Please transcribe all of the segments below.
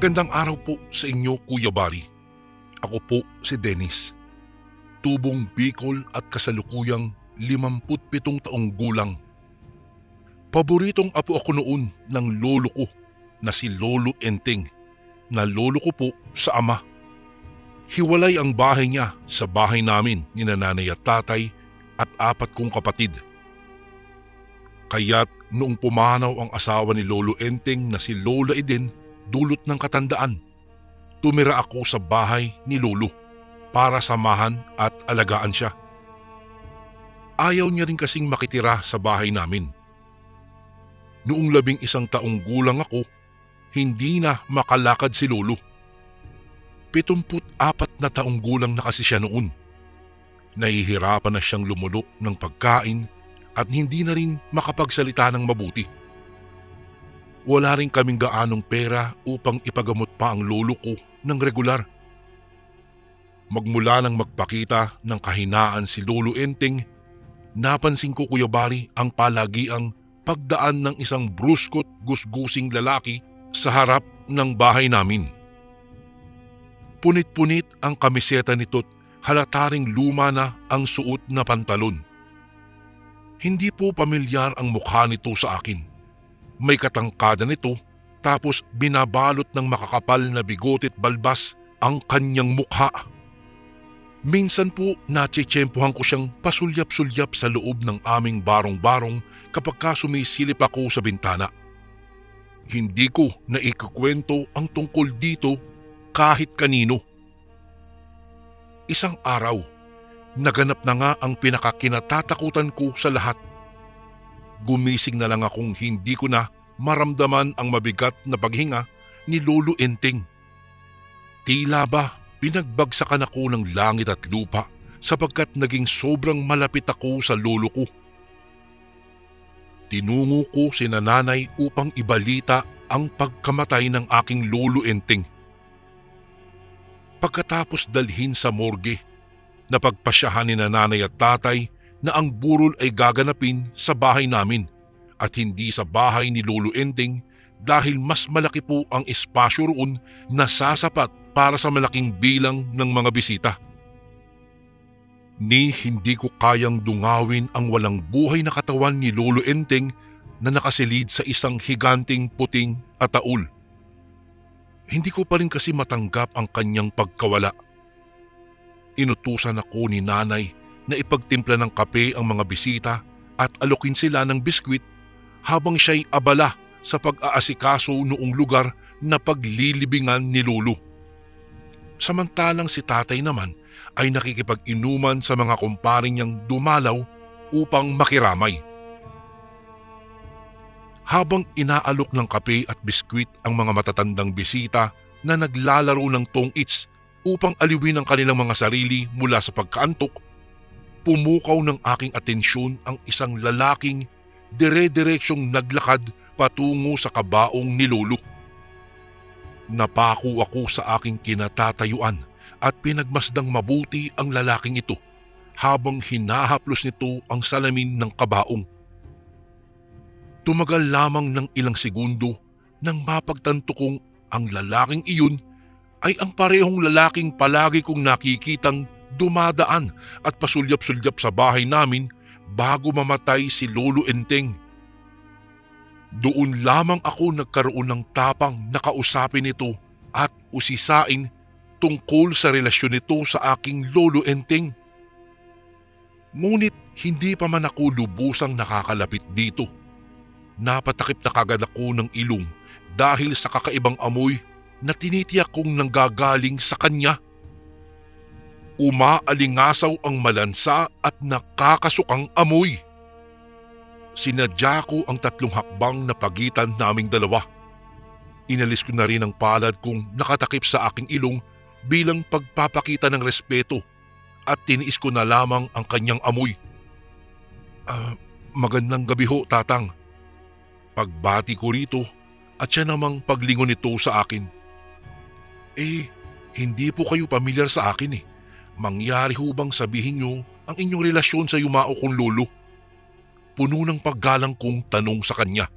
Magandang araw po sa inyo Kuya Bari. Ako po si Dennis. Tubong Bicol at kasalukuyang 57 taong gulang. Paboritong apo ako noon ng lolo ko na si Lolo Enteng na lolo ko po sa ama. Hiwalay ang bahay niya sa bahay namin ni nanay at tatay at apat kong kapatid. Kaya't noong pumanaw ang asawa ni Lolo Enteng na si Lola Eden dulot ng katandaan, tumira ako sa bahay ni Lolo para samahan at alagaan siya. Ayaw niya rin kasing makitira sa bahay namin. Noong labing isang taong gulang ako, hindi na makalakad si Lolo. Pitumput apat na taong gulang na kasi siya noon. Nahihirapan na siyang lumulok ng pagkain at hindi na rin makapagsalita ng mabuti. Wala rin kaming gaanong pera upang ipagamot pa ang lolo ko ng regular. Magmula nang magpakita ng kahinaan si Lolo Enteng, napansin ko Kuya Bari ang palagiang pagdaan ng isang bruskot gusgusing lalaki sa harap ng bahay namin. Punit-punit ang kamiseta nito't halataring luma na ang suot na pantalon. Hindi po pamilyar ang mukha nito sa akin. May katangkada nito tapos binabalot ng makakapal na bigotit balbas ang kanyang mukha. Minsan po natsitsyempohan ko siyang pasulyap-sulyap sa loob ng aming barong-barong kapag ka sumisilip ako sa bintana. Hindi ko naikukwento ang tungkol dito kahit kanino. Isang araw, naganap na nga ang pinakakinatatakutan ko sa lahat. Gumising na lang akong hindi ko na maramdaman ang mabigat na paghinga ni Lolo Enteng. Tila ba Pinagbagsakan ako ng langit at lupa sapagkat naging sobrang malapit ako sa lolo ko. Tinungo ko si nanay upang ibalita ang pagkamatay ng aking lolo enteng. Pagkatapos dalhin sa morgue, napagpasyahan ni nanay at tatay na ang burol ay gaganapin sa bahay namin at hindi sa bahay ni Lolo Enteng dahil mas malaki po ang espasyo roon na sasapat para sa malaking bilang ng mga bisita. Ni hindi ko kayang dungawin ang walang buhay na katawan ni Lolo Enteng na nakasilid sa isang higanting puting ataul. Hindi ko pa rin kasi matanggap ang kanyang pagkawala. Inutusan ako ni nanay na ipagtimpla ng kape ang mga bisita at alukin sila ng biskwit habang siya'y abala sa pag-aasikaso noong lugar na paglilibingan ni Lolo. Samantalang si tatay naman ay nakikipag-inuman sa mga kumparing niyang dumalaw upang makiramay. Habang inaalok ng kape at biskwit ang mga matatandang bisita na naglalaro ng tong-its upang aliwin ang kanilang mga sarili mula sa pagkaantok, pumukaw ng aking atensyon ang isang lalaking dire-direksyong naglakad patungo sa kabaong ni Lolo. Napako ako sa aking kinatatayuan at pinagmasdang mabuti ang lalaking ito habang hinahaplos nito ang salamin ng kabaong. Tumagal lamang ng ilang segundo nang mapagtanto kong ang lalaking iyon ay ang parehong lalaking palagi kong nakikitang dumadaan at pasulyap-sulyap sa bahay namin bago mamatay si Lolo Enteng doon lamang ako nagkaroon ng tapang na kausapin ito at usisain tungkol sa relasyon nito sa aking lolo enteng. Ngunit hindi pa man ako lubusang nakakalapit dito. Napatakip na kagad ako ng ilong dahil sa kakaibang amoy na tinitiyak kong nanggagaling sa kanya. Umaalingasaw ang malansa at nakakasukang amoy. Sinadya ko ang tatlong hakbang na pagitan naming dalawa. Inalis ko na rin ang palad kong nakatakip sa aking ilong bilang pagpapakita ng respeto at tiniis ko na lamang ang kanyang amoy. Uh, magandang gabi ho, tatang. Pagbati ko rito at siya namang paglingon nito sa akin. Eh, hindi po kayo pamilyar sa akin eh. Mangyari ho bang sabihin nyo ang inyong relasyon sa yumao kong lolo? puno ng paggalang kong tanong sa kanya.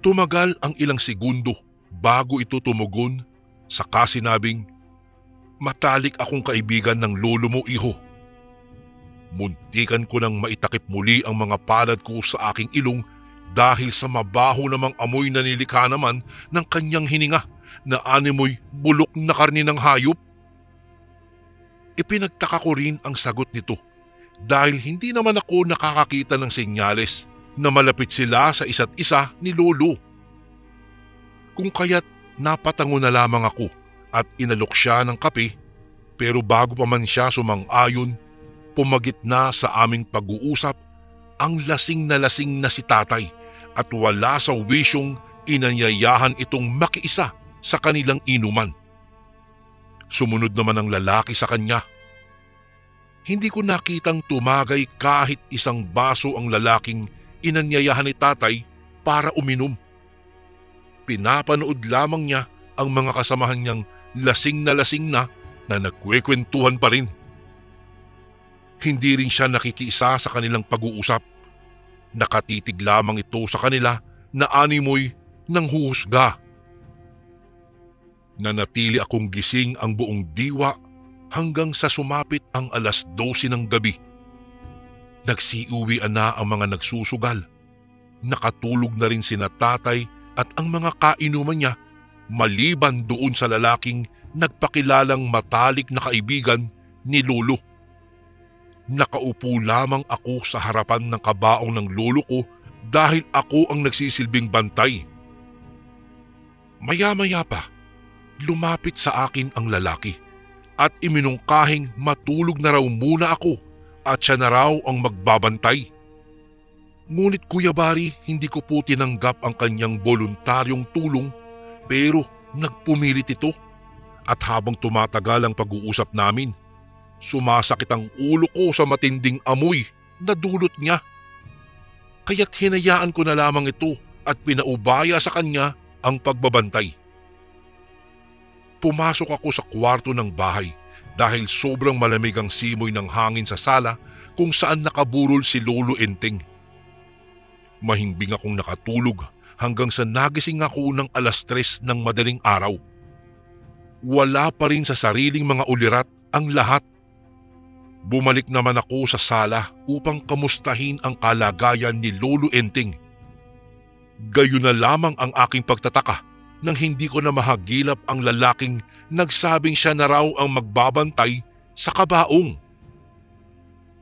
Tumagal ang ilang segundo bago ito tumugon, saka sinabing, Matalik akong kaibigan ng lolo mo, iho. Muntikan ko nang maitakip muli ang mga palad ko sa aking ilong dahil sa mabaho namang amoy na nilikha naman ng kanyang hininga na animoy bulok na karni ng hayop. Ipinagtaka ko rin ang sagot nito dahil hindi naman ako nakakakita ng senyales na malapit sila sa isa't isa ni Lolo. Kung kaya't napatango na lamang ako at inalok siya ng kape pero bago pa man siya sumang-ayon, pumagit na sa aming pag-uusap ang lasing na lasing na si tatay at wala sa wisyong inanyayahan itong makiisa sa kanilang inuman. Sumunod naman ang lalaki sa kanya. Hindi ko nakitang tumagay kahit isang baso ang lalaking inanyayahan ni tatay para uminom. Pinapanood lamang niya ang mga kasamahan niyang lasing na lasing na na nagkwekwentuhan pa rin. Hindi rin siya nakikiisa sa kanilang pag-uusap. Nakatitig lamang ito sa kanila na animoy ng huhusga. Nanatili akong gising ang buong diwa hanggang sa sumapit ang alas 12 ng gabi. Nagsiuwi na ang mga nagsusugal. Nakatulog na rin sina tatay at ang mga kainuman niya maliban doon sa lalaking nagpakilalang matalik na kaibigan ni Lolo. Nakaupo lamang ako sa harapan ng kabaong ng lolo ko dahil ako ang nagsisilbing bantay. Maya-maya pa, lumapit sa akin ang lalaki at iminungkahing matulog na raw muna ako at siya na raw ang magbabantay. Ngunit Kuya Bari, hindi ko po tinanggap ang kanyang voluntaryong tulong pero nagpumilit ito at habang tumatagal ang pag-uusap namin, sumasakit ang ulo ko sa matinding amoy na dulot niya. Kaya't hinayaan ko na lamang ito at pinaubaya sa kanya ang pagbabantay. Pumasok ako sa kwarto ng bahay dahil sobrang malamig ang simoy ng hangin sa sala kung saan nakaburol si Lolo Enteng. Mahimbing akong nakatulog hanggang sa nagising ako ng alas tres ng madaling araw wala pa rin sa sariling mga ulirat ang lahat. Bumalik naman ako sa sala upang kamustahin ang kalagayan ni Lolo Enting. Gayon na lamang ang aking pagtataka nang hindi ko na mahagilap ang lalaking nagsabing siya na raw ang magbabantay sa kabaong.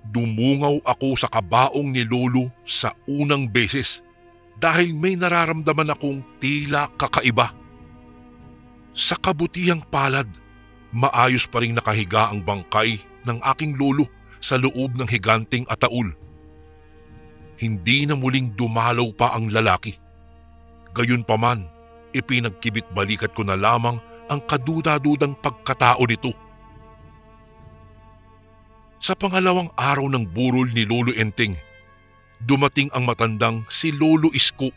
Dumungaw ako sa kabaong ni Lolo sa unang beses dahil may nararamdaman akong tila kakaiba. Sa kabutihang palad, maayos pa rin nakahiga ang bangkay ng aking lolo sa loob ng higanting ataul. Hindi na muling dumalaw pa ang lalaki. Gayunpaman, ipinagkibit balikat ko na lamang ang kaduda-dudang pagkatao nito. Sa pangalawang araw ng burol ni Lolo Enteng, dumating ang matandang si Lolo Isko.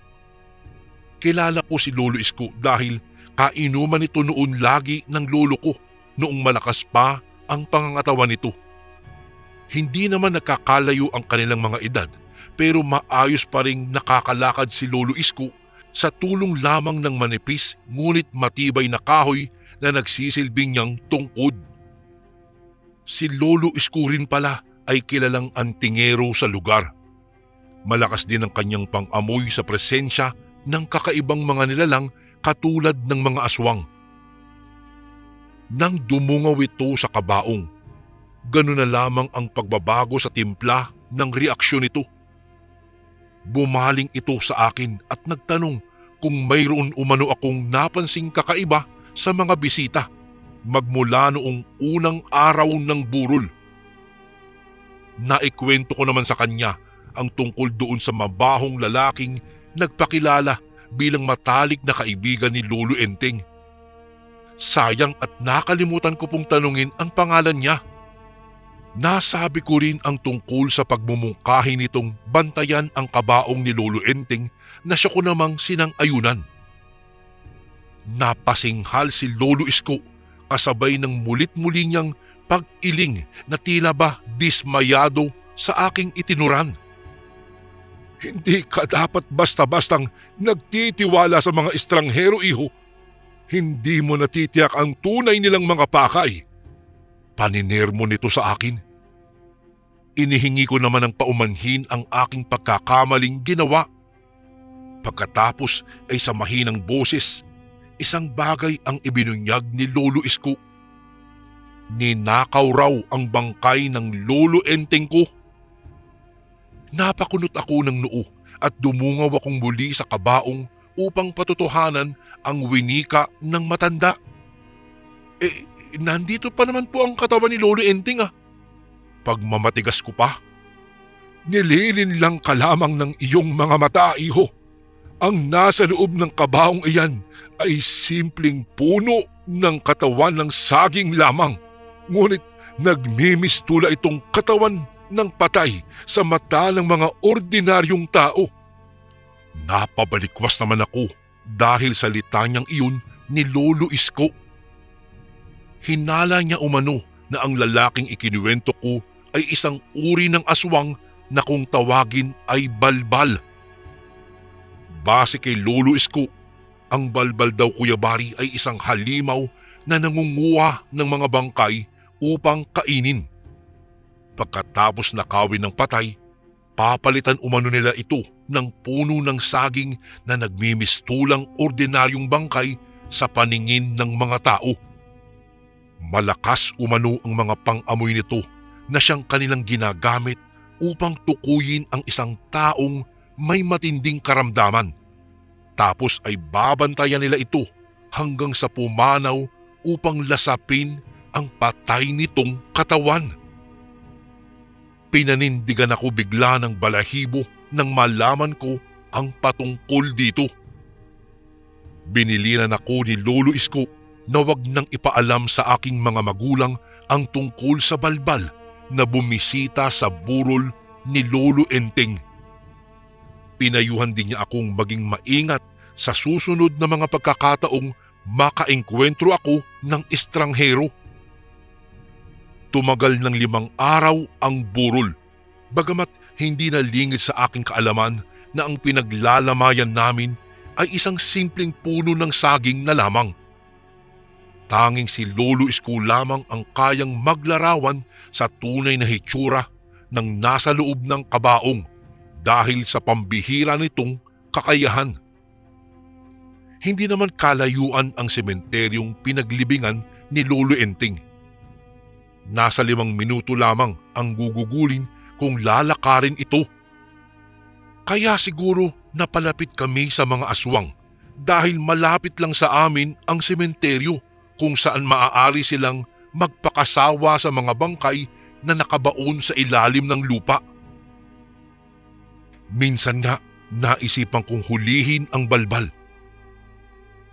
Kilala ko si Lolo Isko dahil Kainuman nito noon lagi ng lolo ko noong malakas pa ang pangangatawan nito. Hindi naman nakakalayo ang kanilang mga edad pero maayos pa ring nakakalakad si Lolo Isko sa tulong lamang ng manipis ngunit matibay na kahoy na nagsisilbing niyang tungkod. Si Lolo Isko rin pala ay kilalang antingero sa lugar. Malakas din ang kanyang pang-amoy sa presensya ng kakaibang mga nilalang katulad ng mga aswang. Nang dumungaw ito sa kabaong, ganoon na lamang ang pagbabago sa timpla ng reaksyon nito. Bumaling ito sa akin at nagtanong kung mayroon umano akong napansing kakaiba sa mga bisita magmula noong unang araw ng burol. Naikwento ko naman sa kanya ang tungkol doon sa mabahong lalaking nagpakilala bilang matalik na kaibigan ni Lolo Enteng. Sayang at nakalimutan ko pong tanungin ang pangalan niya. Nasabi ko rin ang tungkol sa pagmumungkahi nitong bantayan ang kabaong ni Lolo Enteng na siya ko namang sinang ayunan. Napasinghal si Lolo Isko kasabay ng mulit-muli niyang pag-iling na tila ba dismayado sa aking itinuran. Hindi ka dapat basta-bastang nagtitiwala sa mga estranghero, iho. Hindi mo natitiyak ang tunay nilang mga pakay. Paninir mo nito sa akin. Inihingi ko naman ng paumanhin ang aking pagkakamaling ginawa. Pagkatapos ay sa mahinang boses, isang bagay ang ibinunyag ni Lolo Isko. Ninakaw raw ang bangkay ng Lolo Enteng ko. Napakunot ako ng noo at dumungaw akong muli sa kabaong upang patutuhanan ang winika ng matanda. Eh, nandito pa naman po ang katawan ni Lolo Enteng ah. Pagmamatigas ko pa. Nililin lang ka lamang ng iyong mga mata, iho. Ang nasa loob ng kabaong iyan ay simpleng puno ng katawan ng saging lamang. Ngunit nagmimistula itong katawan ng patay sa mata ng mga ordinaryong tao. Napabalikwas naman ako dahil sa litanyang iyon ni Lolo Isko. Hinala niya umano na ang lalaking ikinuwento ko ay isang uri ng aswang na kung tawagin ay balbal. Base kay Lolo Isko, ang balbal daw Kuya Bari ay isang halimaw na nangunguha ng mga bangkay upang kainin. Pagkatapos nakawin ng patay, papalitan umano nila ito ng puno ng saging na nagmimistulang ordinaryong bangkay sa paningin ng mga tao. Malakas umano ang mga pang-amoy nito na siyang kanilang ginagamit upang tukuyin ang isang taong may matinding karamdaman. Tapos ay babantayan nila ito hanggang sa pumanaw upang lasapin ang patay nitong katawan. Pinanindigan ako bigla ng balahibo nang malaman ko ang patungkol dito. Binilinan ako ni Lolo Isko na wag nang ipaalam sa aking mga magulang ang tungkol sa balbal na bumisita sa burol ni Lolo Enteng. Pinayuhan din niya akong maging maingat sa susunod na mga pagkakataong makaengkwentro ako ng estranghero. Tumagal ng limang araw ang burol, bagamat hindi na lingid sa aking kaalaman na ang pinaglalamayan namin ay isang simpleng puno ng saging na lamang. Tanging si Lolo Isko lamang ang kayang maglarawan sa tunay na hitsura ng nasa loob ng kabaong dahil sa pambihira nitong kakayahan. Hindi naman kalayuan ang sementeryong pinaglibingan ni Lolo Enting Nasa limang minuto lamang ang gugugulin kung lalakarin ito. Kaya siguro napalapit kami sa mga aswang dahil malapit lang sa amin ang sementeryo kung saan maaari silang magpakasawa sa mga bangkay na nakabaon sa ilalim ng lupa. Minsan nga naisipan kong hulihin ang balbal.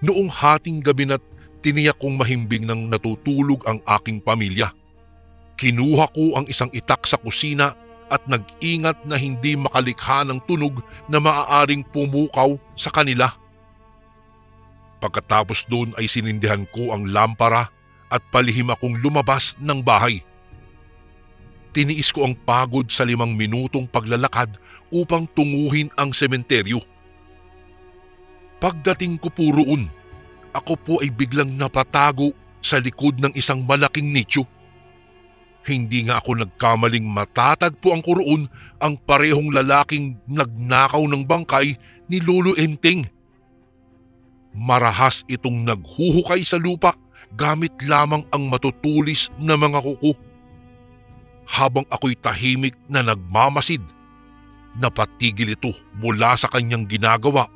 Noong hating gabi na't tiniyak kong mahimbing nang natutulog ang aking pamilya. Kinuha ko ang isang itak sa kusina at nag-ingat na hindi makalikha ng tunog na maaaring pumukaw sa kanila. Pagkatapos doon ay sinindihan ko ang lampara at palihim akong lumabas ng bahay. Tiniis ko ang pagod sa limang minutong paglalakad upang tunguhin ang sementeryo. Pagdating ko po roon, ako po ay biglang napatago sa likod ng isang malaking nicho. Hindi nga ako nagkamaling matatagpo ang kuroon ang parehong lalaking nagnakaw ng bangkay ni Lolo Enteng. Marahas itong naghuhukay sa lupa gamit lamang ang matutulis na mga kuko. Habang ako'y tahimik na nagmamasid, napatigil ito mula sa kanyang ginagawa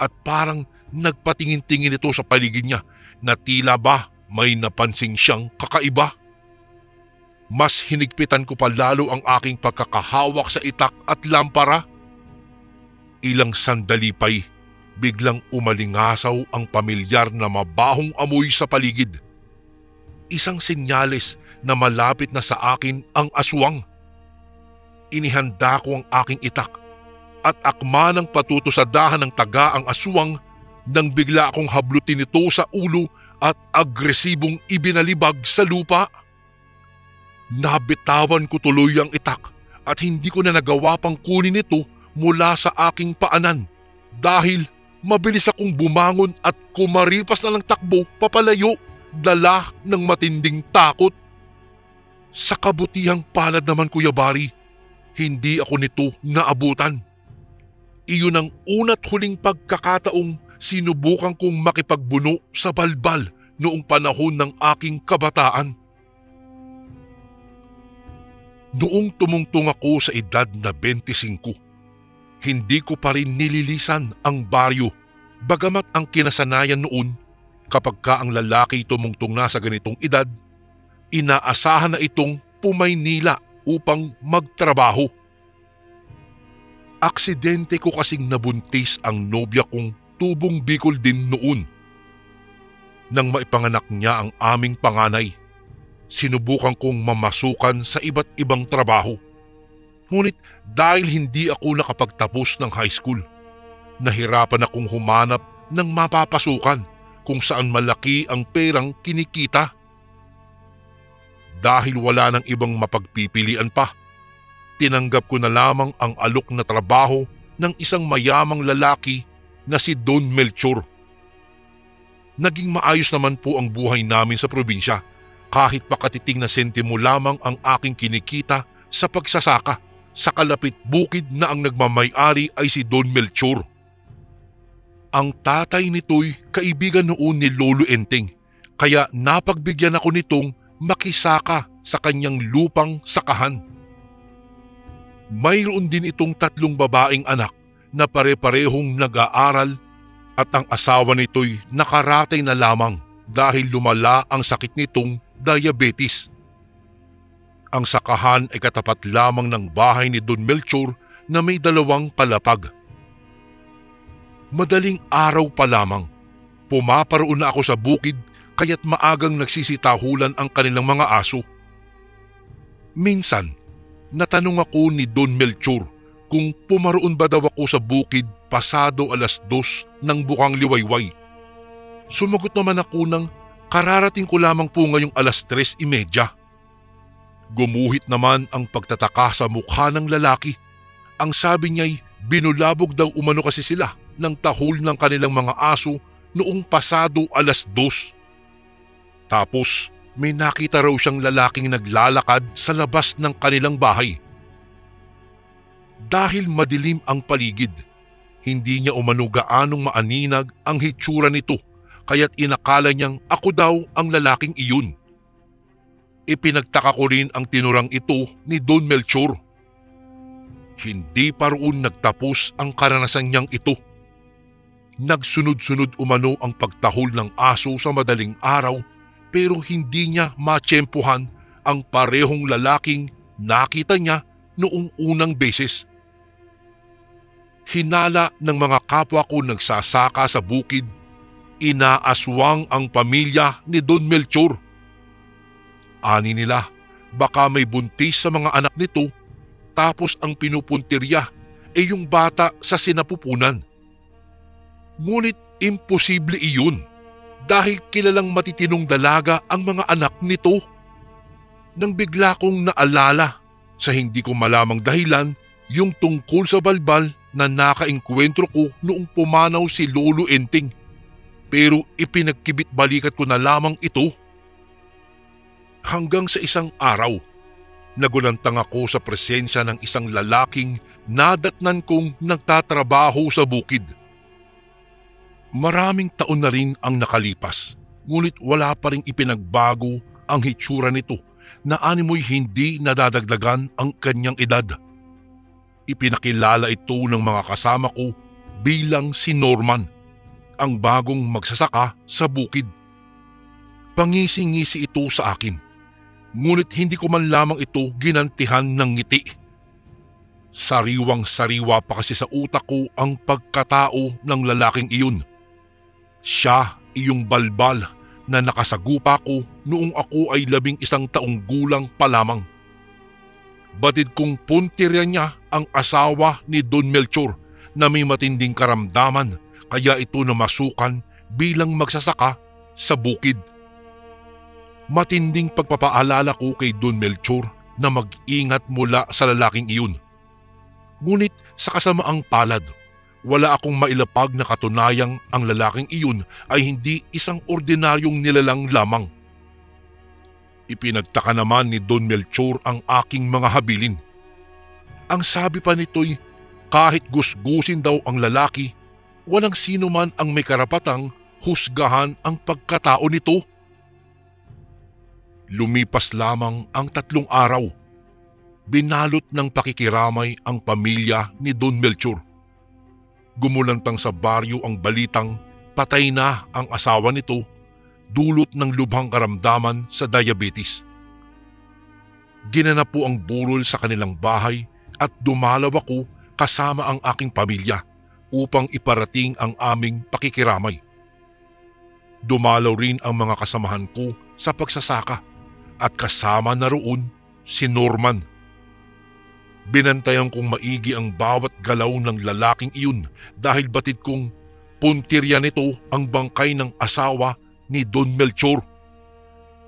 at parang nagpatingin-tingin ito sa paligid niya na tila ba may napansin siyang kakaiba mas hinigpitan ko pa lalo ang aking pagkakahawak sa itak at lampara. Ilang sandali pa'y biglang umalingasaw ang pamilyar na mabahong amoy sa paligid. Isang senyales na malapit na sa akin ang aswang. Inihanda ko ang aking itak at akma ng patutusadahan ng taga ang aswang nang bigla akong hablutin ito sa ulo at agresibong ibinalibag sa lupa. Nabitawan ko tuloy ang itak at hindi ko na nagawa pang kunin ito mula sa aking paanan dahil mabilis akong bumangon at kumaripas na lang takbo papalayo, dala ng matinding takot. Sa kabutihang palad naman Kuya Bari, hindi ako nito naabutan. Iyon ang una't huling pagkakataong sinubukan kong makipagbuno sa balbal noong panahon ng aking kabataan. Noong tumungtong ako sa edad na 25, hindi ko pa rin nililisan ang baryo bagamat ang kinasanayan noon kapag ka ang lalaki tumungtong na sa ganitong edad, inaasahan na itong pumaynila upang magtrabaho. Aksidente ko kasing nabuntis ang nobya kong tubong bikol din noon. Nang maipanganak niya ang aming panganay, sinubukan kong mamasukan sa iba't ibang trabaho. Ngunit dahil hindi ako nakapagtapos ng high school, nahirapan akong humanap ng mapapasukan kung saan malaki ang perang kinikita. Dahil wala nang ibang mapagpipilian pa, tinanggap ko na lamang ang alok na trabaho ng isang mayamang lalaki na si Don Melchor. Naging maayos naman po ang buhay namin sa probinsya kahit pakatiting na sentimo lamang ang aking kinikita sa pagsasaka sa kalapit bukid na ang nagmamayari ay si Don Melchor. Ang tatay nito'y kaibigan noon ni Lolo Enteng kaya napagbigyan ako nitong makisaka sa kanyang lupang sakahan. Mayroon din itong tatlong babaeng anak na pare-parehong nag-aaral at ang asawa nito'y nakaratay na lamang dahil lumala ang sakit nitong diabetes. Ang sakahan ay katapat lamang ng bahay ni Don Melchor na may dalawang palapag. Madaling araw pa lamang, pumaparoon na ako sa bukid kaya't maagang nagsisitahulan ang kanilang mga aso. Minsan, natanong ako ni Don Melchor kung pumaroon ba daw ako sa bukid pasado alas dos ng bukang liwayway. Sumagot naman ako ng Kararating ko lamang po ngayong alas tres imedya. Gumuhit naman ang pagtataka sa mukha ng lalaki. Ang sabi niya'y binulabog daw umano kasi sila ng tahol ng kanilang mga aso noong pasado alas dos. Tapos may nakita raw siyang lalaking naglalakad sa labas ng kanilang bahay. Dahil madilim ang paligid, hindi niya umano gaanong maaninag ang hitsura nito kaya't inakala niyang ako daw ang lalaking iyon. Ipinagtaka ko rin ang tinurang ito ni Don Melchor. Hindi pa roon nagtapos ang karanasan niyang ito. Nagsunod-sunod umano ang pagtahol ng aso sa madaling araw pero hindi niya matsyempohan ang parehong lalaking nakita niya noong unang beses. Hinala ng mga kapwa ko nagsasaka sa bukid inaaswang ang pamilya ni Don Melchor. Ani nila, baka may buntis sa mga anak nito tapos ang pinupuntirya ay yung bata sa sinapupunan. Ngunit imposible iyon dahil kilalang matitinong dalaga ang mga anak nito. Nang bigla kong naalala sa hindi ko malamang dahilan yung tungkol sa balbal na nakainkwentro ko noong pumanaw si Lolo Enting pero ipinagkibit balikat ko na lamang ito. Hanggang sa isang araw, nagulantang ako sa presensya ng isang lalaking nadatnan kong nagtatrabaho sa bukid. Maraming taon na rin ang nakalipas, ngunit wala pa rin ipinagbago ang hitsura nito na animoy hindi nadadagdagan ang kanyang edad. Ipinakilala ito ng mga kasama ko bilang si Norman ang bagong magsasaka sa bukid. Pangisi-ngisi ito sa akin, ngunit hindi ko man lamang ito ginantihan ng ngiti. Sariwang sariwa pa kasi sa utak ko ang pagkatao ng lalaking iyon. Siya iyong balbal na nakasagupa ko noong ako ay labing isang taong gulang pa lamang. Batid kong puntirya niya ang asawa ni Don Melchor na may matinding karamdaman kaya ito namasukan bilang magsasaka sa bukid. Matinding pagpapaalala ko kay Don Melchor na mag-ingat mula sa lalaking iyon. Ngunit sa kasamaang palad, wala akong mailapag na katunayang ang lalaking iyon ay hindi isang ordinaryong nilalang lamang. Ipinagtaka naman ni Don Melchor ang aking mga habilin. Ang sabi pa nito'y kahit gusgusin daw ang lalaki, walang sino man ang may karapatang husgahan ang pagkatao nito. Lumipas lamang ang tatlong araw. Binalot ng pakikiramay ang pamilya ni Don Melchor. Gumulantang sa baryo ang balitang patay na ang asawa nito dulot ng lubhang karamdaman sa diabetes. Ginanap po ang burol sa kanilang bahay at dumalaw ako kasama ang aking pamilya upang iparating ang aming pakikiramay. Dumalaw rin ang mga kasamahan ko sa pagsasaka at kasama na roon si Norman. Binantayan kong maigi ang bawat galaw ng lalaking iyon dahil batid kong puntirya nito ang bangkay ng asawa ni Don Melchor.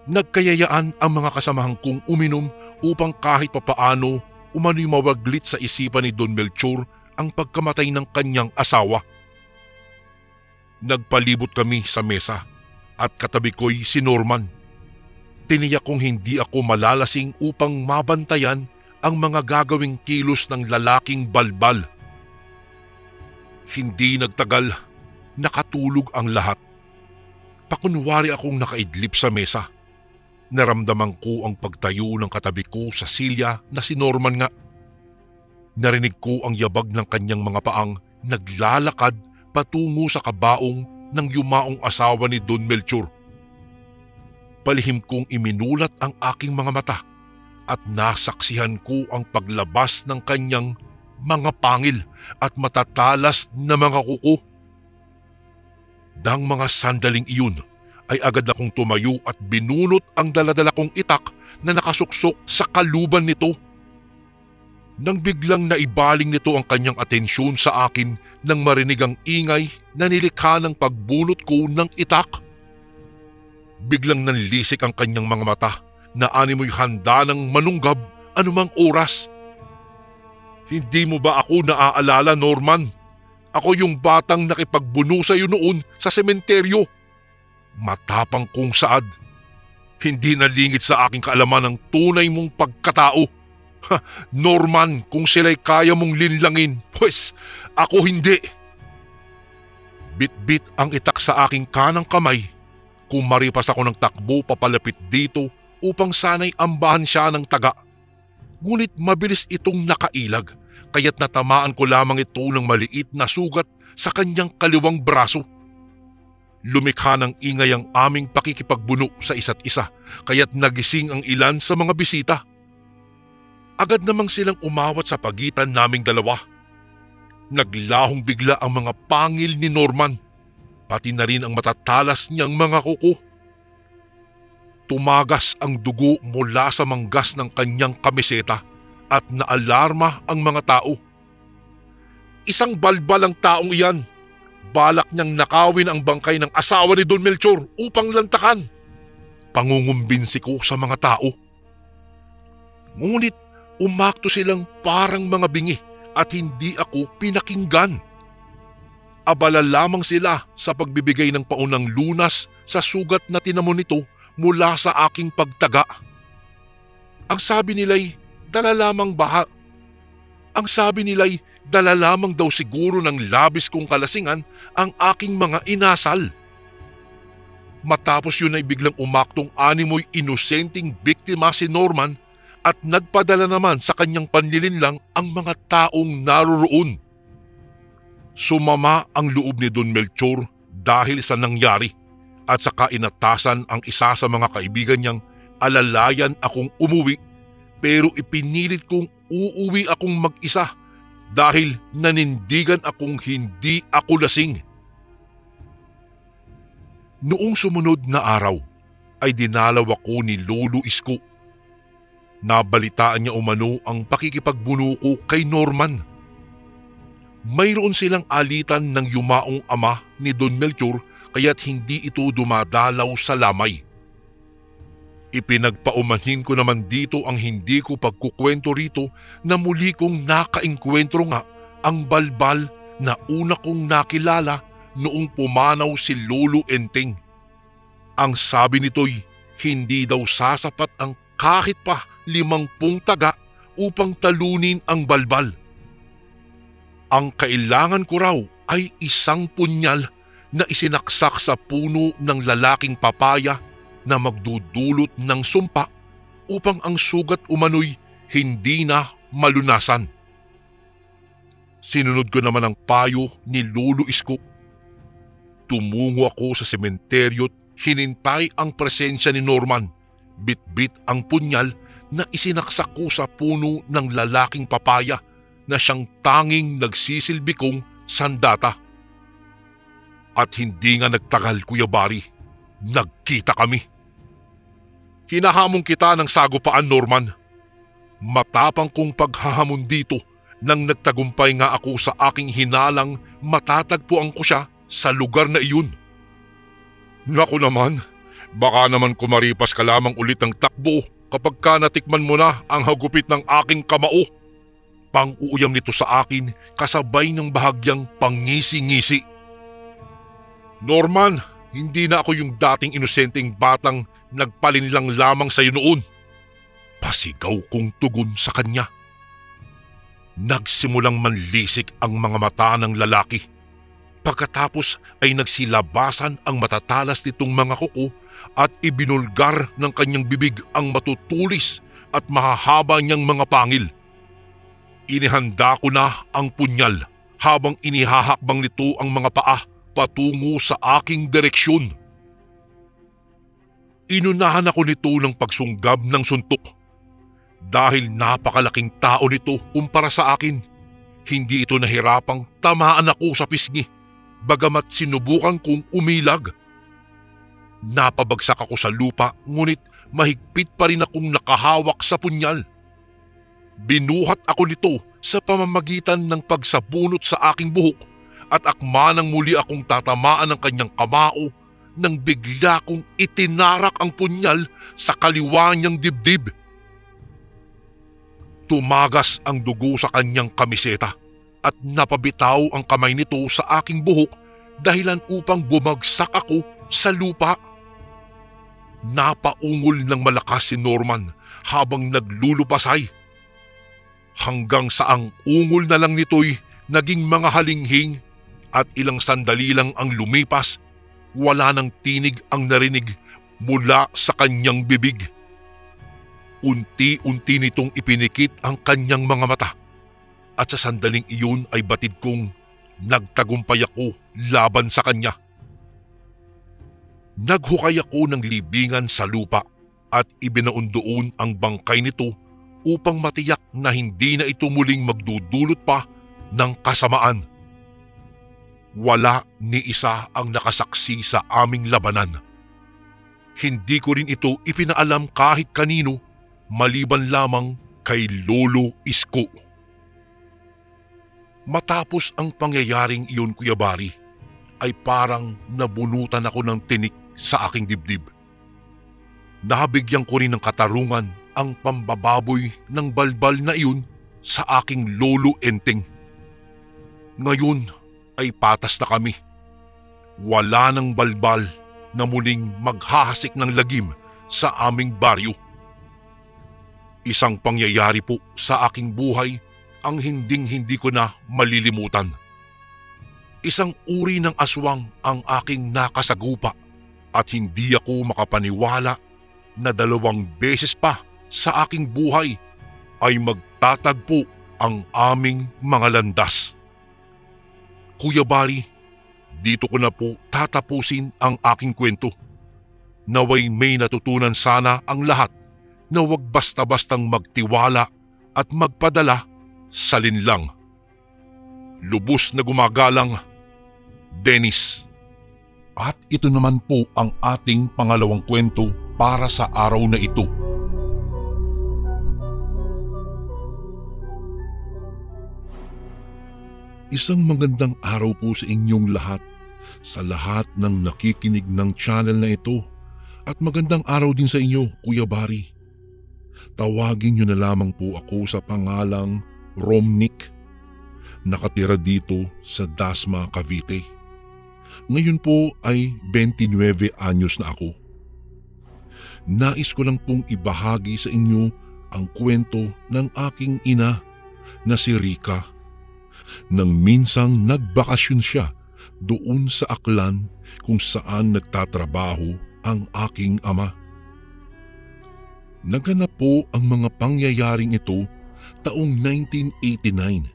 Nagkayayaan ang mga kasamahan kong uminom upang kahit papaano umano'y mawaglit sa isipan ni Don Melchor ang pagkamatay ng kanyang asawa. Nagpalibot kami sa mesa at katabi ko'y si Norman. Tiniyak kong hindi ako malalasing upang mabantayan ang mga gagawing kilos ng lalaking balbal. Hindi nagtagal, nakatulog ang lahat. Pakunwari akong nakaidlip sa mesa. Naramdaman ko ang pagtayo ng katabi ko sa silya na si Norman nga. Narinig ko ang yabag ng kanyang mga paang naglalakad patungo sa kabaong ng yumaong asawa ni Don Melchor palihim kong iminulat ang aking mga mata at nasaksihan ko ang paglabas ng kanyang mga pangil at matatalas na mga kuko. Dang mga sandaling iyon ay agad akong tumayo at binunot ang daladala kong itak na nakasuksok sa kaluban nito. Nang biglang naibaling nito ang kanyang atensyon sa akin nang marinig ang ingay na nilikha ng pagbunot ko ng itak. Biglang nanlisik ang kanyang mga mata na animoy handa ng manunggab anumang oras. Hindi mo ba ako naaalala, Norman? Ako yung batang nakipagbuno sa iyo noon sa sementeryo. Matapang kong saad. Hindi nalingit sa aking kaalaman ang tunay mong pagkatao. Ha, Norman, kung sila'y kaya mong linlangin, pues ako hindi. Bit-bit ang itak sa aking kanang kamay Kumaripas ako ng takbo papalapit dito upang sanay ambahan siya ng taga. Ngunit mabilis itong nakailag kaya't natamaan ko lamang ito ng maliit na sugat sa kanyang kaliwang braso. Lumikha ng ingay ang aming pakikipagbuno sa isa't isa kaya't nagising ang ilan sa mga bisita. Agad namang silang umawat sa pagitan naming dalawa. Naglahong bigla ang mga pangil ni Norman pati na rin ang matatalas niyang mga kuko. Tumagas ang dugo mula sa manggas ng kanyang kamiseta at naalarma ang mga tao. Isang balbal ang taong iyan. Balak niyang nakawin ang bangkay ng asawa ni Don Melchor upang lantakan. Pangungumbinsi ko sa mga tao. Ngunit umakto silang parang mga bingi at hindi ako pinakinggan abala lamang sila sa pagbibigay ng paunang lunas sa sugat na tinamo nito mula sa aking pagtaga. Ang sabi nila'y dala lamang baha. Ang sabi nila'y dala lamang daw siguro ng labis kong kalasingan ang aking mga inasal. Matapos yun ay biglang umaktong animoy inosenteng biktima si Norman at nagpadala naman sa kanyang panlilinlang ang mga taong naroroon. Sumama ang loob ni Don Melchor dahil sa nangyari at saka inatasan ang isa sa mga kaibigan niyang alalayan akong umuwi pero ipinilit kong uuwi akong mag-isa dahil nanindigan akong hindi ako lasing. Noong sumunod na araw ay dinalaw ako ni Lolo Isko. Nabalitaan niya umano ang pakikipagbuno kay Norman mayroon silang alitan ng yumaong ama ni Don Melchor kaya't hindi ito dumadalaw sa lamay. Ipinagpaumanhin ko naman dito ang hindi ko pagkukwento rito na muli kong nakainkwentro nga ang balbal na una kong nakilala noong pumanaw si Lolo Enteng. Ang sabi nito'y hindi daw sasapat ang kahit pa limangpung taga upang talunin ang balbal. Ang kailangan ko raw ay isang punyal na isinaksak sa puno ng lalaking papaya na magdudulot ng sumpa upang ang sugat umano'y hindi na malunasan. Sinunod ko naman ang payo ni Lolo Isko. Tumungo ako sa sementeryo hinintay ang presensya ni Norman. Bit-bit ang punyal na isinaksak ko sa puno ng lalaking papaya na siyang tanging nagsisilbi kong sandata. At hindi nga nagtagal Kuya Bari, nagkita kami. Hinahamon kita ng sagupaan Norman. Matapang kong paghahamon dito nang nagtagumpay nga ako sa aking hinalang matatagpuan ko siya sa lugar na iyon. Naku naman, baka naman kumaripas ka lamang ulit ng takbo kapag ka natikman mo na ang hagupit ng aking kamao. Pang-uuyam nito sa akin kasabay ng bahagyang pangisi-ngisi. Norman, hindi na ako yung dating inosenteng batang nagpalinlang lamang sa iyo noon. Pasigaw kong tugon sa kanya. Nagsimulang manlisik ang mga mata ng lalaki. Pagkatapos ay nagsilabasan ang matatalas nitong mga kuko at ibinulgar ng kanyang bibig ang matutulis at mahahaba niyang mga pangil. Inihanda ko na ang punyal habang inihahakbang nito ang mga paa patungo sa aking direksyon. Inunahan ako nito ng pagsunggab ng suntok dahil napakalaking tao nito kumpara sa akin. Hindi ito nahirapang tamaan ako sa pisngi, bagamat sinubukan kong umilag. Napabagsak ako sa lupa ngunit mahigpit pa rin akong nakahawak sa punyal. Binuhat ako nito sa pamamagitan ng pagsabunot sa aking buhok at akma nang muli akong tatamaan ng kanyang kamao nang bigla kong itinarak ang punyal sa kaliwa niyang dibdib. Tumagas ang dugo sa kanyang kamiseta at napabitaw ang kamay nito sa aking buhok dahilan upang bumagsak ako sa lupa. Napaungol ng malakas si Norman habang naglulupasay. Hanggang sa ang ungol na lang nito'y naging mga halinghing at ilang sandali lang ang lumipas, wala nang tinig ang narinig mula sa kanyang bibig. Unti-unti nitong ipinikit ang kanyang mga mata at sa sandaling iyon ay batid kong nagtagumpay ako laban sa kanya. Naghukay ako ng libingan sa lupa at ibinaundoon ang bangkay nito upang matiyak na hindi na ito muling magdudulot pa ng kasamaan. Wala ni isa ang nakasaksi sa aming labanan. Hindi ko rin ito ipinaalam kahit kanino maliban lamang kay Lolo Isko. Matapos ang pangyayaring iyon Kuya Bari, ay parang nabunutan ako ng tinik sa aking dibdib. Nabigyan ko rin ng katarungan ang pambababoy ng balbal na iyon sa aking lolo enteng. Ngayon ay patas na kami. Wala ng balbal na muling maghahasik ng lagim sa aming baryo. Isang pangyayari po sa aking buhay ang hinding-hindi ko na malilimutan. Isang uri ng aswang ang aking nakasagupa at hindi ako makapaniwala na dalawang beses pa sa aking buhay ay magtatagpo ang aming mga landas. Kuya Bari, dito ko na po tatapusin ang aking kwento. Naway may natutunan sana ang lahat na huwag basta-bastang magtiwala at magpadala sa linlang. Lubos na gumagalang, Dennis. At ito naman po ang ating pangalawang kwento para sa araw na ito. Isang magandang araw po sa inyong lahat, sa lahat ng nakikinig ng channel na ito. At magandang araw din sa inyo, Kuya Bari. Tawagin niyo na lamang po ako sa pangalang Romnick. Nakatira dito sa Dasma, Cavite. Ngayon po ay 29 anyos na ako. Nais ko lang pong ibahagi sa inyo ang kwento ng aking ina na si Rika. Nang minsang nagbakasyon siya doon sa aklan kung saan nagtatrabaho ang aking ama. Naganap po ang mga pangyayaring ito taong 1989.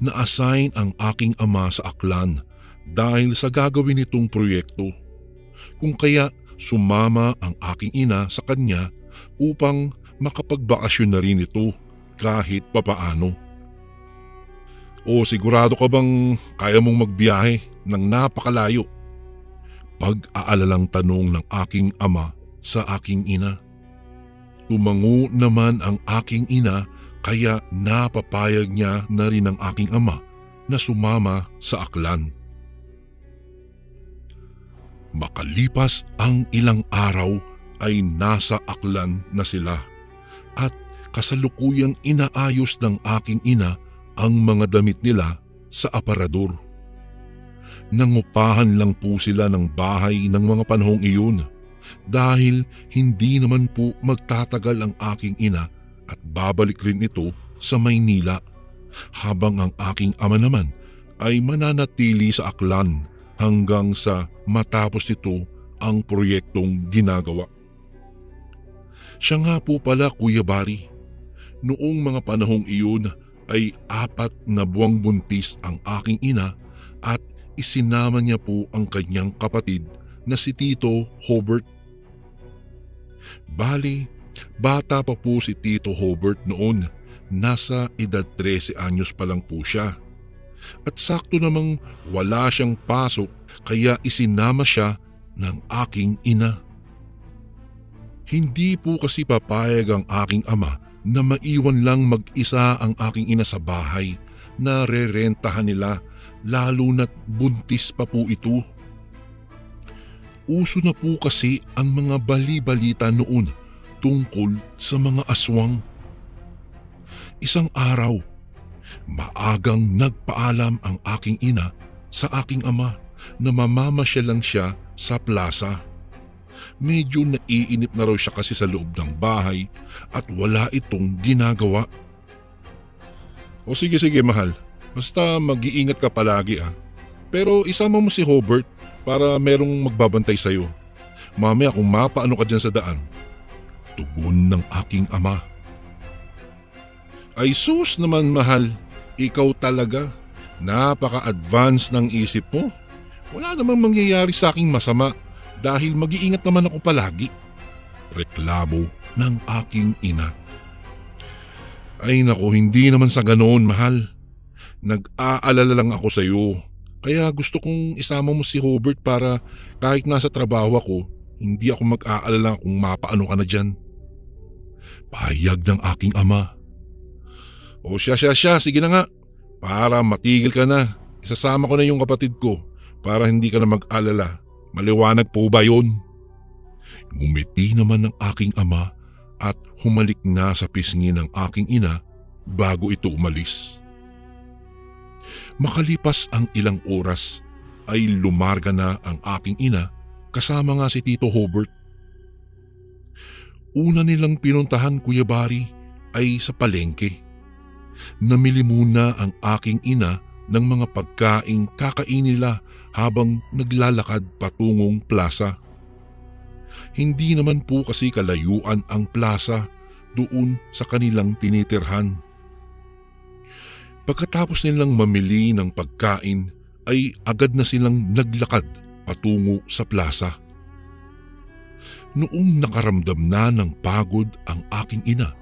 Na-assign ang aking ama sa aklan dahil sa gagawin nitong proyekto. Kung kaya sumama ang aking ina sa kanya upang makapagbakasyon na rin ito kahit papaano. O sigurado ka bang kaya mong magbiyahe ng napakalayo? Pag-aalalang tanong ng aking ama sa aking ina. Tumango naman ang aking ina kaya napapayag niya na rin ang aking ama na sumama sa aklan. Makalipas ang ilang araw ay nasa aklan na sila at kasalukuyang inaayos ng aking ina ang mga damit nila sa aparador. Nangupahan lang po sila ng bahay ng mga panahong iyon dahil hindi naman po magtatagal ang aking ina at babalik rin ito sa Maynila habang ang aking ama naman ay mananatili sa aklan hanggang sa matapos nito ang proyektong ginagawa. Siya nga po pala Kuya Bari. Noong mga panahong iyon ay apat na buwang buntis ang aking ina at isinama niya po ang kanyang kapatid na si Tito Hobart. Bali, bata pa po si Tito Hobart noon. Nasa edad 13 anyos pa lang po siya. At sakto namang wala siyang pasok kaya isinama siya ng aking ina. Hindi po kasi papayag ang aking ama na maiwan lang mag-isa ang aking ina sa bahay na rerentahan nila lalo na't buntis pa po ito. Uso na po kasi ang mga bali-balita noon tungkol sa mga aswang. Isang araw, maagang nagpaalam ang aking ina sa aking ama na mamamasya lang siya sa plaza. Medyo naiinip na raw siya kasi sa loob ng bahay at wala itong ginagawa. O sige sige mahal, basta mag-iingat ka palagi ah. Pero isama mo si Hobart para merong magbabantay sa'yo. Mamaya kung mapaano ka dyan sa daan. Tugon ng aking ama. Ay sus naman mahal, ikaw talaga. Napaka-advance ng isip mo. Wala namang mangyayari sa aking masama dahil mag-iingat naman ako palagi. Reklamo ng aking ina. Ay nako, hindi naman sa ganoon mahal. Nag-aalala lang ako sa iyo. Kaya gusto kong isama mo si Robert para kahit nasa trabaho ako, hindi ako mag-aalala kung mapaano ka na dyan. Pahayag ng aking ama. O siya siya siya, sige na nga. Para matigil ka na. Isasama ko na yung kapatid ko para hindi ka na mag-alala. Maliwanag po ba yun? Ngumiti naman ng aking ama at humalik na sa pisngi ng aking ina bago ito umalis. Makalipas ang ilang oras ay lumarga na ang aking ina kasama nga si Tito Hobart. Una nilang pinuntahan Kuya Bari ay sa palengke. Namili muna ang aking ina ng mga pagkaing kakain nila habang naglalakad patungong plaza. Hindi naman po kasi kalayuan ang plaza doon sa kanilang tinitirhan. Pagkatapos nilang mamili ng pagkain ay agad na silang naglakad patungo sa plaza. Noong nakaramdam na ng pagod ang aking ina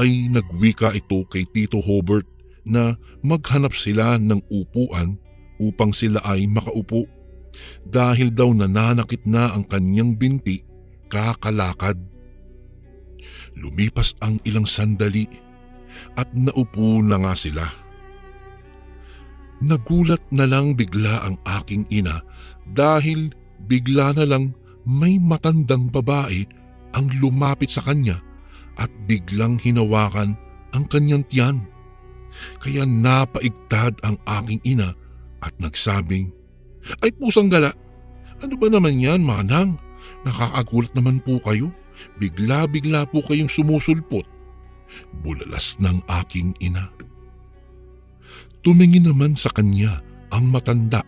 ay nagwika ito kay Tito Hobart na maghanap sila ng upuan upang sila ay makaupo dahil daw nananakit na ang kanyang binti kakalakad. Lumipas ang ilang sandali at naupo na nga sila. Nagulat na lang bigla ang aking ina dahil bigla na lang may matandang babae ang lumapit sa kanya at biglang hinawakan ang kanyang tiyan. Kaya napaigtad ang aking ina at nagsabing, Ay pusang gala, ano ba naman yan manang? Nakakagulat naman po kayo. Bigla-bigla po kayong sumusulpot. Bulalas ng aking ina. Tumingin naman sa kanya ang matanda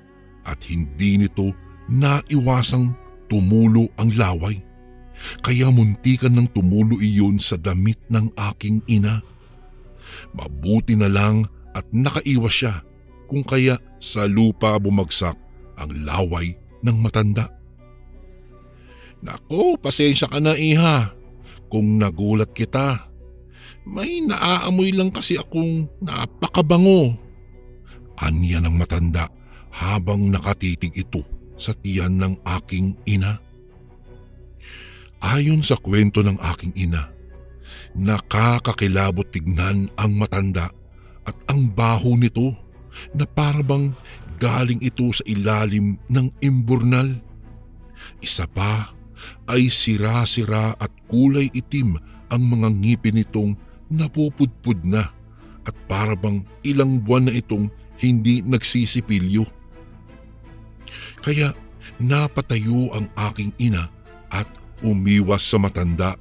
at hindi nito naiwasang tumulo ang laway. Kaya muntikan ng tumulo iyon sa damit ng aking ina. Mabuti na lang at nakaiwas siya kung kaya sa lupa bumagsak ang laway ng matanda. Nako, pasensya ka na iha kung nagulat kita. May naaamoy lang kasi akong napakabango. Anya ng matanda habang nakatitig ito sa tiyan ng aking ina. Ayon sa kwento ng aking ina, nakakakilabot tignan ang matanda at ang baho nito na parabang galing ito sa ilalim ng imburnal. Isa pa ay sira-sira at kulay itim ang mga ngipin nitong napupudpud na at parabang ilang buwan na itong hindi nagsisipilyo. Kaya napatayo ang aking ina at umiwas sa matanda.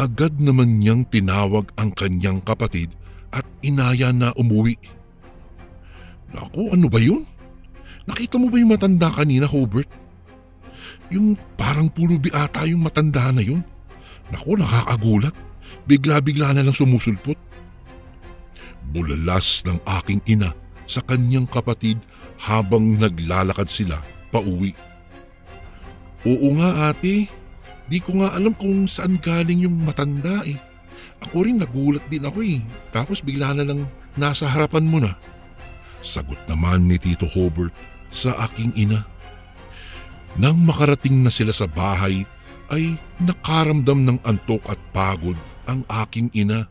Agad naman niyang tinawag ang kanyang kapatid at inaya na umuwi. Naku, ano ba yun? Nakita mo ba yung matanda kanina, Hobart? Yung parang pulubi ata yung matanda na yun. Naku, nakakagulat. Bigla-bigla na lang sumusulpot. Bulalas ng aking ina sa kanyang kapatid habang naglalakad sila pauwi. Oo nga ate, di ko nga alam kung saan galing yung matanda eh. Ako rin nagulat din ako eh, tapos bigla na lang nasa harapan mo na. Sagot naman ni Tito Hobart sa aking ina. Nang makarating na sila sa bahay ay nakaramdam ng antok at pagod ang aking ina.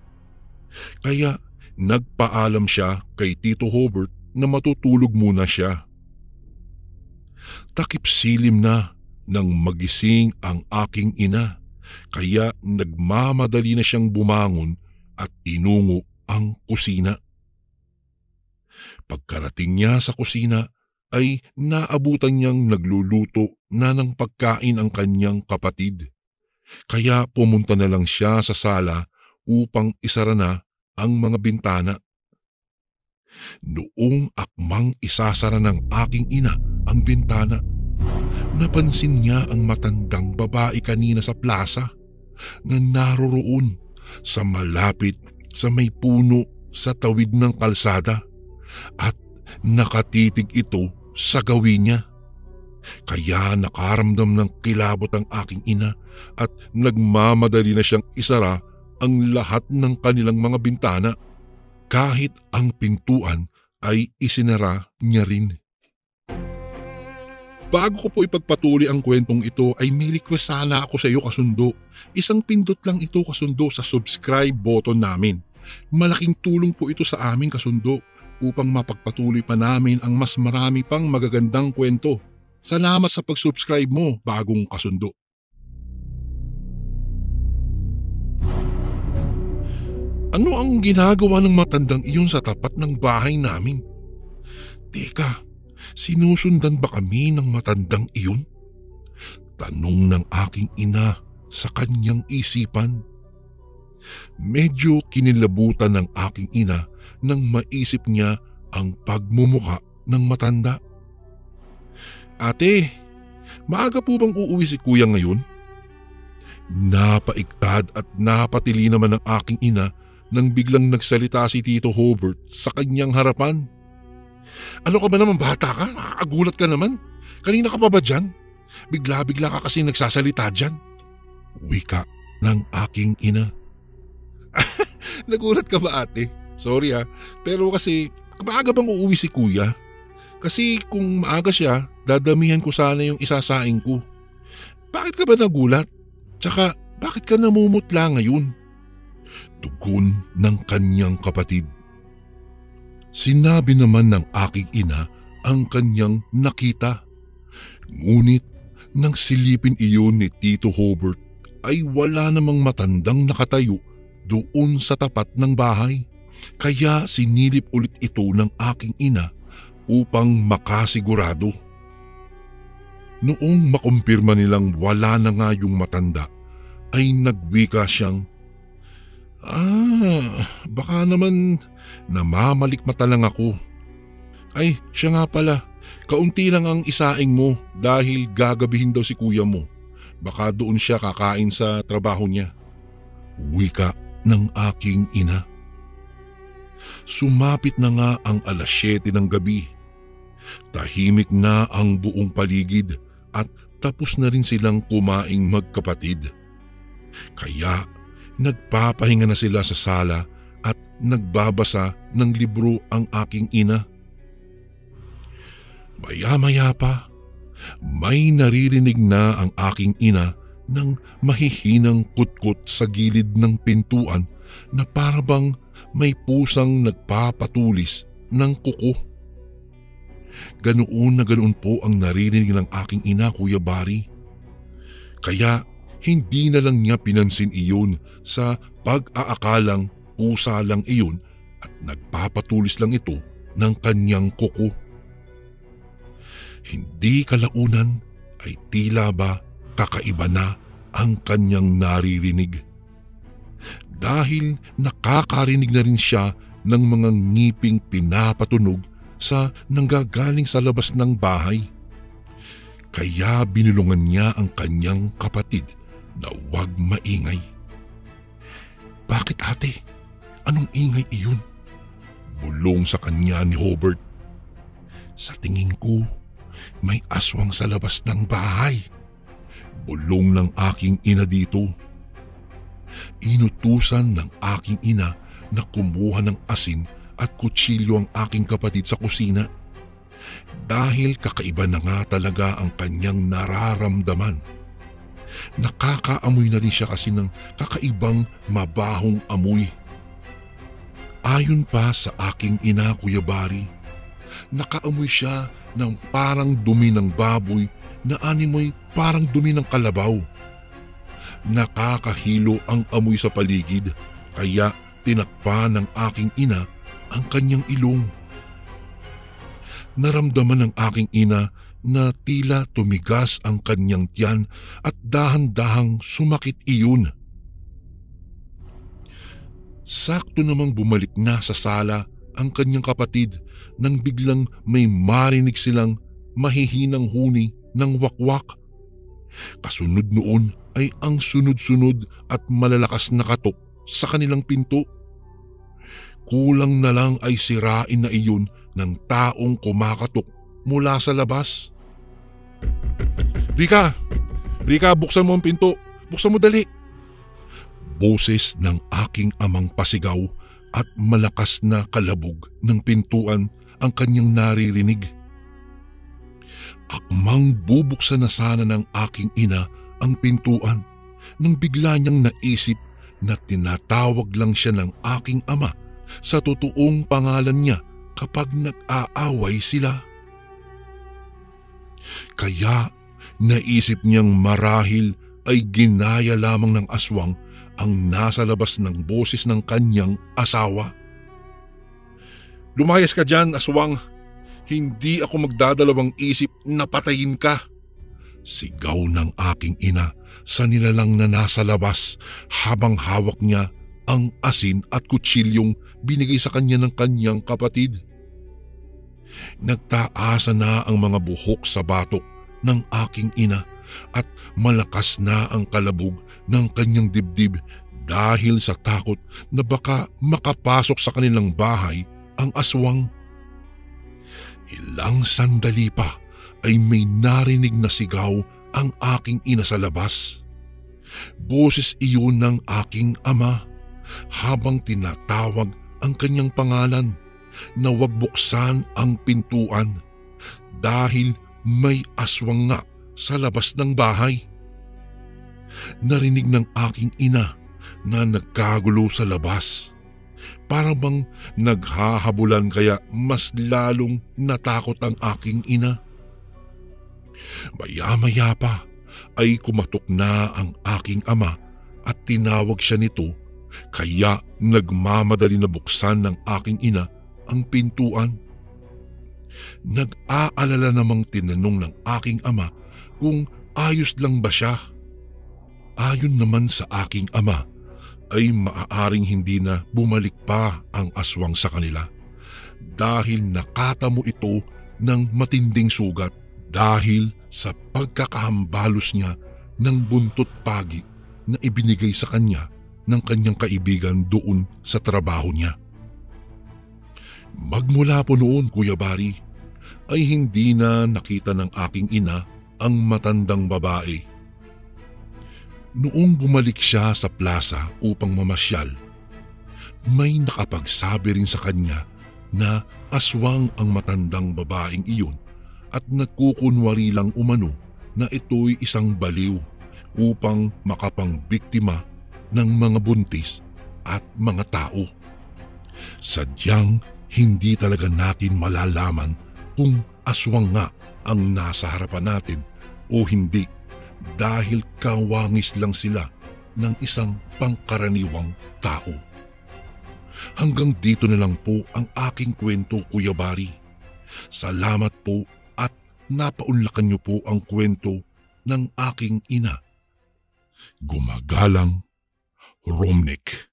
Kaya nagpaalam siya kay Tito Hobart na matutulog muna siya. Takip silim na nang magising ang aking ina kaya nagmamadali na siyang bumangon at inungo ang kusina. Pagkarating niya sa kusina ay naabutan niyang nagluluto na ng pagkain ang kanyang kapatid. Kaya pumunta na lang siya sa sala upang isara na ang mga bintana. Noong akmang isasara ng aking ina ang bintana, napansin niya ang matandang babae kanina sa plaza na naroroon sa malapit sa may puno sa tawid ng kalsada at nakatitig ito sa gawin niya. Kaya nakaramdam ng kilabot ang aking ina at nagmamadali na siyang isara ang lahat ng kanilang mga bintana kahit ang pintuan ay isinara niya rin. Bago ko po ipagpatuloy ang kwentong ito ay may request sana ako sa iyo kasundo. Isang pindot lang ito kasundo sa subscribe button namin. Malaking tulong po ito sa amin kasundo upang mapagpatuloy pa namin ang mas marami pang magagandang kwento. Salamat sa pag-subscribe mo, bagong kasundo. Ano ang ginagawa ng matandang iyon sa tapat ng bahay namin? Teka, sinusundan ba kami ng matandang iyon? Tanong ng aking ina sa kanyang isipan. Medyo kinilabutan ng aking ina nang maisip niya ang pagmumuka ng matanda. Ate, maaga po bang uuwi si kuya ngayon? Napaigtad at napatili naman ng aking ina nang biglang nagsalita si Tito Hobart sa kanyang harapan. Ano ka ba naman bata ka? Nakakagulat ka naman. Kanina ka pa ba dyan? Bigla-bigla ka kasi nagsasalita dyan. Wika ng aking ina. Nagulat ka ba ate? Sorry ah, pero kasi maaga bang uuwi si kuya? Kasi kung maaga siya, dadamihan ko sana yung isasaing ko. Bakit ka ba nagulat? Tsaka bakit ka namumutla ngayon? Tugon ng kanyang kapatid. Sinabi naman ng aking ina ang kanyang nakita. Ngunit nang silipin iyon ni Tito Hobart ay wala namang matandang nakatayo doon sa tapat ng bahay Kaya sinilip ulit ito ng aking ina upang makasigurado. Noong makumpirma nilang wala na nga yung matanda, ay nagwika siyang, Ah, baka naman namamalikmata lang ako. Ay, siya nga pala, kaunti lang ang isaing mo dahil gagabihin daw si kuya mo. Baka doon siya kakain sa trabaho niya. Wika ng aking ina. Sumapit na nga ang alas 7 ng gabi. Tahimik na ang buong paligid at tapos na rin silang kumaing magkapatid. Kaya nagpapahinga na sila sa sala at nagbabasa ng libro ang aking ina. Maya-maya pa, may naririnig na ang aking ina ng mahihinang kutkot sa gilid ng pintuan na parabang may pusang nagpapatulis ng kuko. Ganoon na ganoon po ang naririnig ng aking ina, Kuya Bari. Kaya hindi na lang niya pinansin iyon sa pag-aakalang pusa lang iyon at nagpapatulis lang ito ng kanyang kuko. Hindi kalaunan ay tila ba kakaiba na ang kanyang naririnig. Dahil nakakarinig na rin siya ng mga ngiping pinapatunog sa nanggagaling sa labas ng bahay. Kaya binulungan niya ang kanyang kapatid na huwag maingay. Bakit ate? Anong ingay iyon? Bulong sa kanya ni Hobart. Sa tingin ko, may aswang sa labas ng bahay. Bulong ng aking ina dito. Inutusan ng aking ina na kumuha ng asin at kutsilyo ang aking kapatid sa kusina. Dahil kakaiba na nga talaga ang kanyang nararamdaman. Nakakaamoy na rin siya kasi ng kakaibang mabahong amoy. Ayon pa sa aking ina Kuya Bari, nakaamoy siya ng parang dumi ng baboy na animoy parang dumi ng kalabaw. Nakakahilo ang amoy sa paligid kaya tinakpa ng aking ina ang kanyang ilong. Naramdaman ng aking ina na tila tumigas ang kanyang tiyan at dahan-dahang sumakit iyon. Sakto namang bumalik na sa sala ang kanyang kapatid nang biglang may marinig silang mahihinang huni ng wakwak. Kasunod noon ay ang sunod-sunod at malalakas na katok sa kanilang pinto. Kulang na lang ay sirain na iyon ng taong kumakatok mula sa labas. Rika! Rika, buksan mo ang pinto. Buksan mo dali. Boses ng aking amang pasigaw at malakas na kalabog ng pintuan ang kanyang naririnig. Akmang bubuksan na sana ng aking ina ang pintuan nang bigla niyang naisip na tinatawag lang siya ng aking ama sa totoong pangalan niya kapag nag-aaway sila. Kaya naisip niyang marahil ay ginaya lamang ng aswang ang nasa labas ng boses ng kanyang asawa. Lumayas ka dyan, aswang. Hindi ako magdadalawang isip na patayin ka. Sigaw ng aking ina sa nilalang na nasa labas habang hawak niya ang asin at kutsilyong binigay sa kanya ng kanyang kapatid. Nagtaasa na ang mga buhok sa batok ng aking ina at malakas na ang kalabog ng kanyang dibdib dahil sa takot na baka makapasok sa kanilang bahay ang aswang. Ilang sandali pa ay may narinig na sigaw ang aking ina sa labas. Boses iyon ng aking ama habang tinatawag ang kanyang pangalan na wag buksan ang pintuan dahil may aswang nga sa labas ng bahay. Narinig ng aking ina na nagkagulo sa labas. Para bang naghahabulan kaya mas lalong natakot ang aking ina. Maya-maya pa ay kumatok na ang aking ama at tinawag siya nito Kaya nagmamadali na buksan ng aking ina ang pintuan. Nag-aalala namang tinanong ng aking ama kung ayos lang ba siya. Ayon naman sa aking ama ay maaaring hindi na bumalik pa ang aswang sa kanila dahil nakatamo ito ng matinding sugat dahil sa pagkakahambalos niya ng buntot pagi na ibinigay sa kanya ng kanyang kaibigan doon sa trabaho niya. Magmula po noon, Kuya Bari, ay hindi na nakita ng aking ina ang matandang babae. Noong bumalik siya sa plaza upang mamasyal, may nakapagsabi rin sa kanya na aswang ang matandang babaeng iyon at nagkukunwari lang umano na ito'y isang baliw upang makapangbiktima ng mga buntis at mga tao. Sadyang hindi talaga natin malalaman kung aswang nga ang nasa harapan natin o hindi dahil kawangis lang sila ng isang pangkaraniwang tao. Hanggang dito na lang po ang aking kwento, Kuya Bari. Salamat po napaunlakan niyo po ang kwento ng aking ina. Gumagalang Romnick.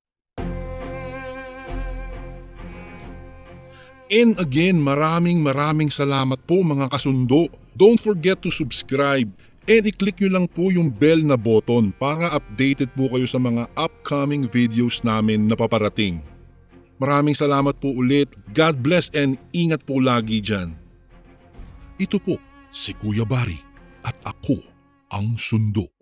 And again, maraming maraming salamat po mga kasundo. Don't forget to subscribe and i-click nyo lang po yung bell na button para updated po kayo sa mga upcoming videos namin na paparating. Maraming salamat po ulit. God bless and ingat po lagi dyan. Ito po si Kuya Bari at ako ang sundo.